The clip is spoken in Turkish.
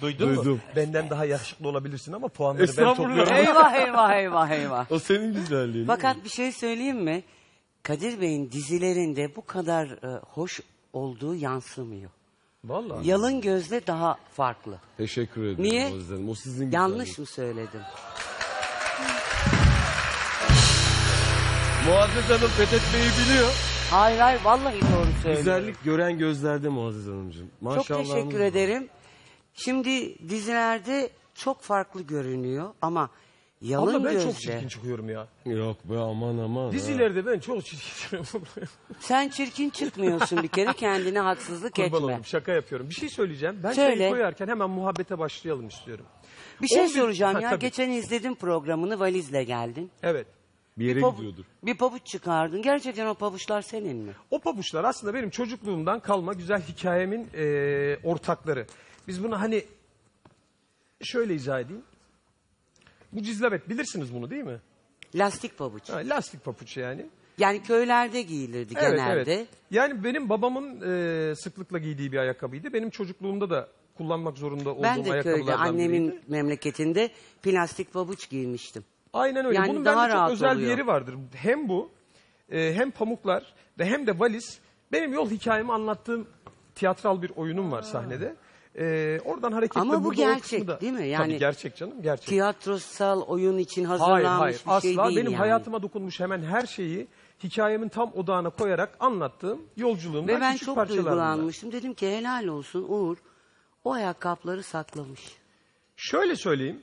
Duydun mu? Duydum. Benden daha yakışıklı olabilirsin ama puanları ben Estağfurullah. topluyorum. Eyvah eyvah eyvah eyvah. O senin güzelliğin. Fakat bir şey söyleyeyim mi? Kadir Bey'in dizilerinde bu kadar e, hoş olduğu yansımıyor. Vallahi. Yalın gözle daha farklı. Teşekkür ederim Niye? Muazzez Hanım. O sizin Yanlış güzelliğiniz. mı söyledim? Muazzez Hanım fethetmeyi biliyor. Hayır hayır vallahi doğru söylüyorum. Güzellik gören gözlerde Muazzez Hanımcığım. Çok Maşallah. teşekkür ederim. Şimdi dizilerde çok farklı görünüyor ama yalın Abla ben gözle. çok çirkin çıkıyorum ya. Yok be aman aman. ha. Dizilerde ben çok çirkin çıkıyorum. Sen çirkin çıkmıyorsun bir kere kendine haksızlık Kurban etme. olayım şaka yapıyorum. Bir şey söyleyeceğim. Ben Söyle. çayı koyarken hemen muhabbete başlayalım istiyorum. Bir şey 11 soracağım Ha, ya. tabii. Geçen izledim programını valizle geldin. Evet. Bir yere Pabu- gidiyordur. Bir pabuç çıkardın. Gerçekten o pabuçlar senin mi? O pabuçlar aslında benim çocukluğumdan kalma güzel hikayemin eee, ortakları. Biz bunu hani şöyle izah edeyim. Bu cizlabet bilirsiniz bunu değil mi? Lastik pabuç. Ha, lastik papuç yani. Yani köylerde giyilirdi Evet, genelde. evet. Yani benim babamın eee, sıklıkla giydiği bir ayakkabıydı. Benim çocukluğumda da kullanmak zorunda olduğum Ben de köyde ayakkabılardan annemin biriydi. memleketinde plastik pabuç giymiştim. Aynen öyle. Yani Bunun daha bende çok özel bir oluyor. yeri vardır. Hem bu e, hem pamuklar ve hem de valiz. Benim yol hikayemi anlattığım tiyatral bir oyunum var sahnede. E, oradan hareketle Ama bu burada o gerçek, kısmı da- değil mi? Tabii Yani gerçek canım gerçek. Tiyatrosal oyun için Hayır hazırlanmış hayır bir şey asla değil benim yani. hayatıma dokunmuş hemen her şeyi hikayemin tam odağına koyarak anlattığım yolculuğumdan Ve ben küçük çok duygulanmıştım. Dedim ki helal olsun Uğur o ayakkabıları saklamış. Şöyle söyleyeyim.